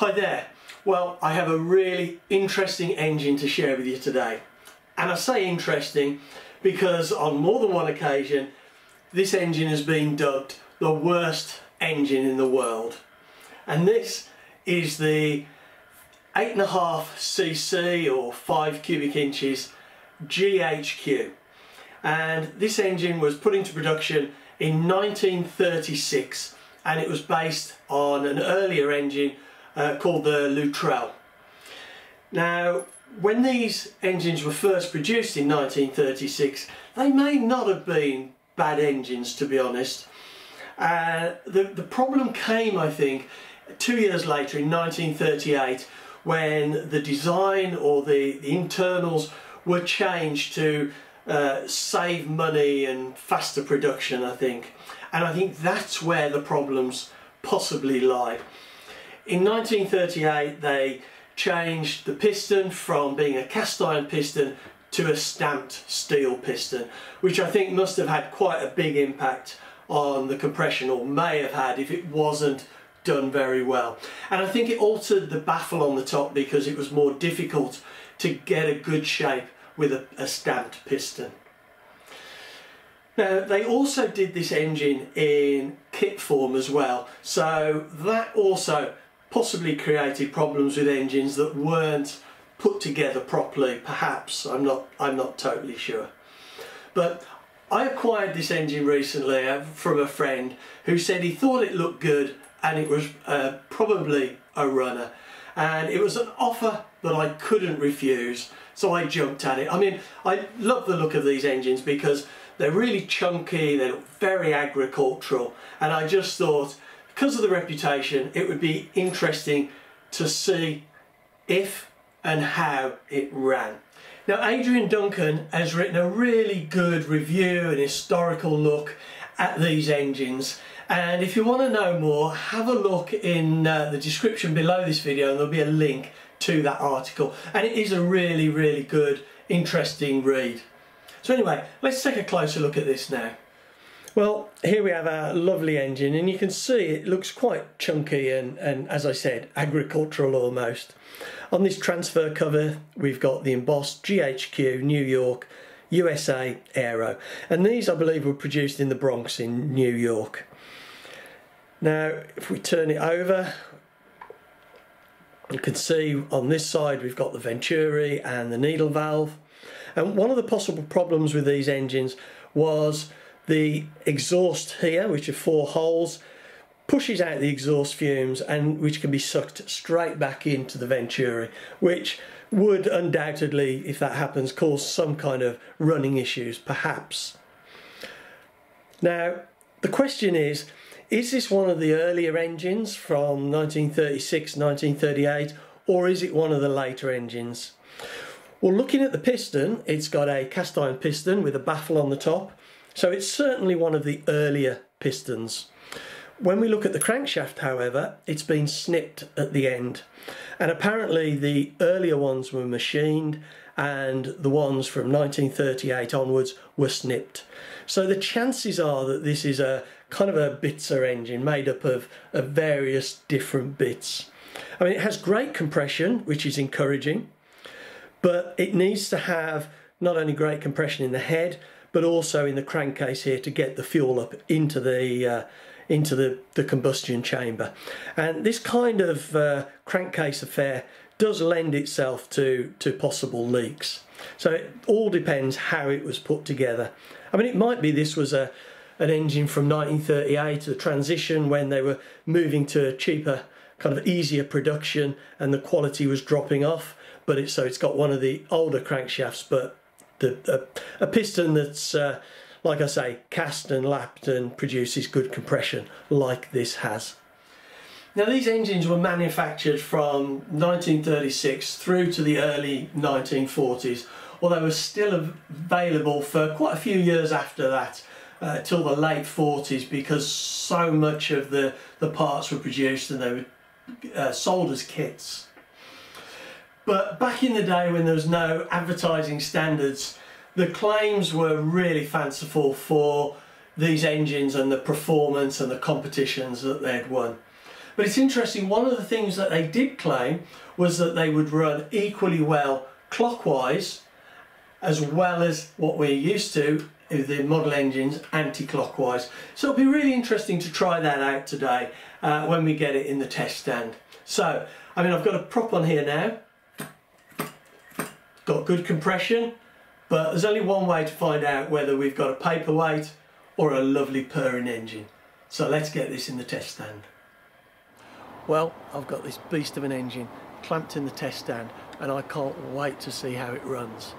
Hi there. Well, I have a really interesting engine to share with you today. And I say interesting because on more than one occasion, this engine has been dubbed the worst engine in the world. And this is the 8.5cc or 5 cubic inches GHQ. And this engine was put into production in 1936 and it was based on an earlier engine uh, called the Luttrell. Now, when these engines were first produced in 1936, they may not have been bad engines to be honest. Uh, the, the problem came, I think, two years later in 1938 when the design or the, the internals were changed to uh, save money and faster production, I think. And I think that's where the problems possibly lie. In 1938 they changed the piston from being a cast iron piston to a stamped steel piston which I think must have had quite a big impact on the compression or may have had if it wasn't done very well and I think it altered the baffle on the top because it was more difficult to get a good shape with a, a stamped piston. Now they also did this engine in kit form as well so that also possibly created problems with engines that weren't put together properly perhaps. I'm not I'm not totally sure. But I acquired this engine recently uh, from a friend who said he thought it looked good and it was uh, probably a runner. And it was an offer that I couldn't refuse so I jumped at it. I mean I love the look of these engines because they're really chunky they look very agricultural and I just thought because of the reputation, it would be interesting to see if and how it ran. Now Adrian Duncan has written a really good review and historical look at these engines and if you want to know more have a look in uh, the description below this video and there'll be a link to that article and it is a really really good interesting read. So anyway let's take a closer look at this now. Well, here we have our lovely engine and you can see it looks quite chunky and, and as I said, agricultural almost. On this transfer cover, we've got the embossed GHQ New York USA Aero. And these, I believe, were produced in the Bronx in New York. Now, if we turn it over, you can see on this side we've got the Venturi and the needle valve. And one of the possible problems with these engines was the exhaust here, which are four holes, pushes out the exhaust fumes and which can be sucked straight back into the Venturi, which would undoubtedly, if that happens, cause some kind of running issues, perhaps. Now, the question is, is this one of the earlier engines from 1936, 1938, or is it one of the later engines? Well, looking at the piston, it's got a cast iron piston with a baffle on the top, so it's certainly one of the earlier pistons. When we look at the crankshaft, however, it's been snipped at the end. And apparently the earlier ones were machined and the ones from 1938 onwards were snipped. So the chances are that this is a kind of a Bitzer engine made up of, of various different bits. I mean, it has great compression, which is encouraging, but it needs to have not only great compression in the head, but also in the crankcase here to get the fuel up into the uh, into the, the combustion chamber. And this kind of uh, crankcase affair does lend itself to, to possible leaks. So it all depends how it was put together. I mean, it might be this was a an engine from 1938, the transition when they were moving to a cheaper, kind of easier production and the quality was dropping off. But it's so it's got one of the older crankshafts, but the, a, a piston that's, uh, like I say, cast and lapped and produces good compression like this has. Now these engines were manufactured from 1936 through to the early 1940s, although they were still available for quite a few years after that, uh, till the late 40s because so much of the, the parts were produced and they were uh, sold as kits. But back in the day when there was no advertising standards, the claims were really fanciful for these engines and the performance and the competitions that they'd won. But it's interesting, one of the things that they did claim was that they would run equally well clockwise as well as what we're used to the model engines anti-clockwise. So it'll be really interesting to try that out today uh, when we get it in the test stand. So, I mean, I've got a prop on here now. Got good compression, but there's only one way to find out whether we've got a paperweight or a lovely purring engine. So let's get this in the test stand. Well, I've got this beast of an engine clamped in the test stand and I can't wait to see how it runs.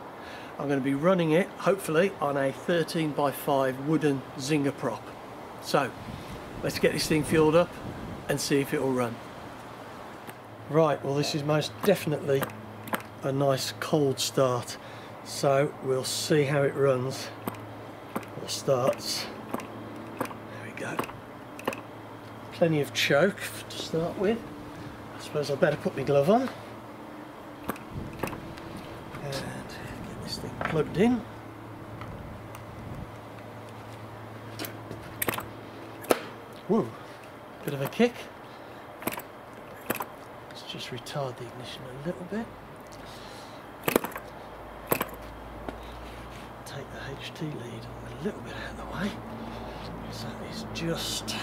I'm going to be running it, hopefully, on a 13 by 5 wooden Zinger prop. So, let's get this thing fueled up and see if it will run. Right, well this is most definitely a nice cold start. So, we'll see how it runs or starts. There we go. Plenty of choke to start with. I suppose I better put my glove on. And get this thing plugged in. Whoa, bit of a kick. Let's just retard the ignition a little bit. Take the HT lead a little bit out of the way. So it's just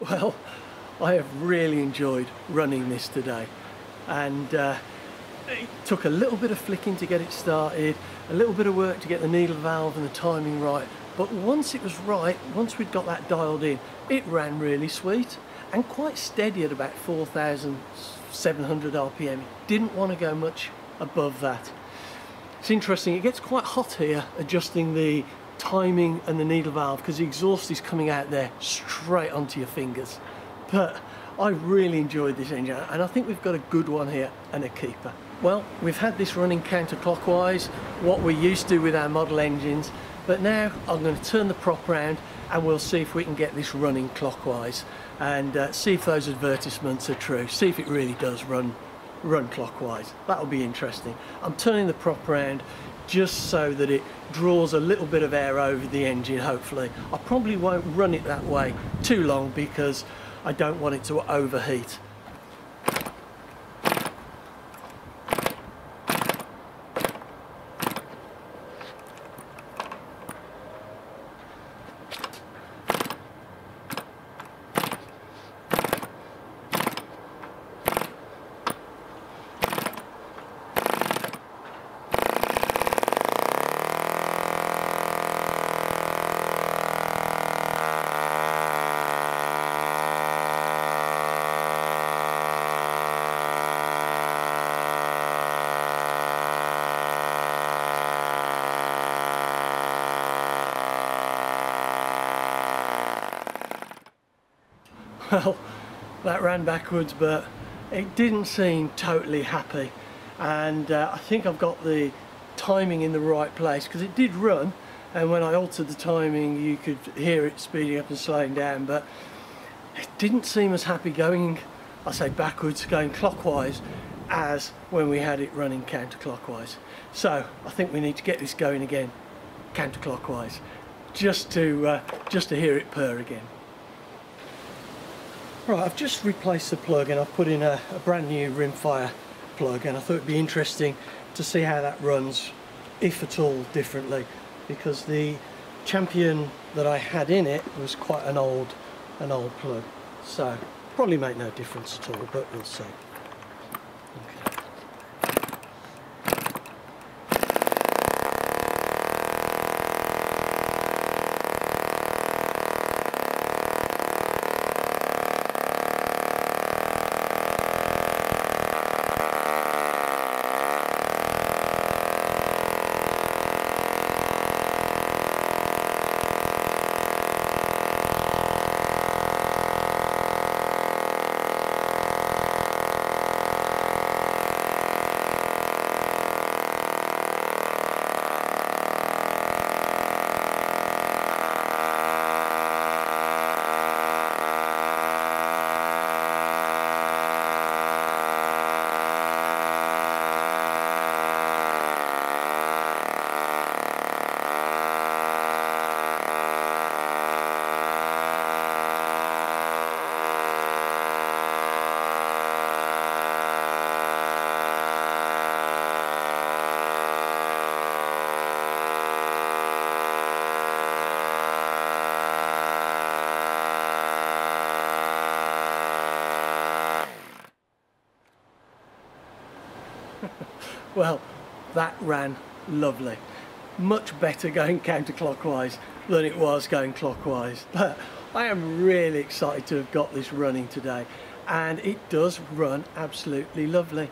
Well, I have really enjoyed running this today and uh, it took a little bit of flicking to get it started, a little bit of work to get the needle valve and the timing right, but once it was right, once we'd got that dialed in, it ran really sweet and quite steady at about 4,700 RPM. Didn't want to go much above that. It's interesting, it gets quite hot here adjusting the timing and the needle valve because the exhaust is coming out there straight onto your fingers. But I really enjoyed this engine and I think we've got a good one here and a keeper. Well, we've had this running counterclockwise, what we're used to with our model engines, but now I'm going to turn the prop around and we'll see if we can get this running clockwise and uh, see if those advertisements are true, see if it really does run run clockwise. That'll be interesting. I'm turning the prop around just so that it draws a little bit of air over the engine hopefully. I probably won't run it that way too long because I don't want it to overheat. Well that ran backwards but it didn't seem totally happy. And uh, I think I've got the timing in the right place because it did run and when I altered the timing you could hear it speeding up and slowing down but it didn't seem as happy going I say backwards going clockwise as when we had it running counterclockwise. So I think we need to get this going again counterclockwise just to uh, just to hear it purr again Right, I've just replaced the plug and I've put in a, a brand new rimfire plug and I thought it'd be interesting to see how that runs, if at all differently, because the Champion that I had in it was quite an old, an old plug. So probably make no difference at all, but we'll see. Well, that ran lovely. Much better going counterclockwise than it was going clockwise. But I am really excited to have got this running today and it does run absolutely lovely.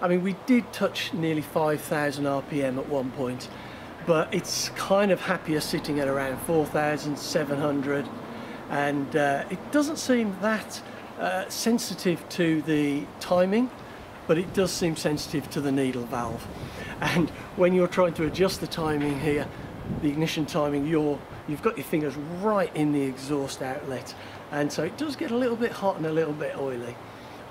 I mean, we did touch nearly 5,000 RPM at one point, but it's kind of happier sitting at around 4,700 and uh, it doesn't seem that uh, sensitive to the timing but it does seem sensitive to the needle valve. And when you're trying to adjust the timing here, the ignition timing, you're, you've got your fingers right in the exhaust outlet. And so it does get a little bit hot and a little bit oily.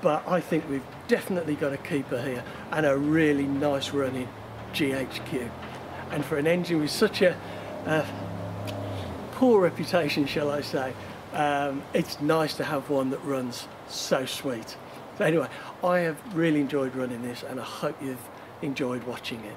But I think we've definitely got a keeper here and a really nice running GHQ. And for an engine with such a, a poor reputation, shall I say, um, it's nice to have one that runs so sweet. So anyway, I have really enjoyed running this and I hope you've enjoyed watching it.